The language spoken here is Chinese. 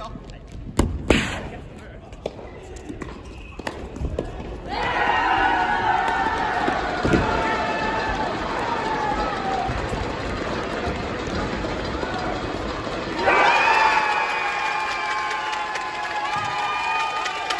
有。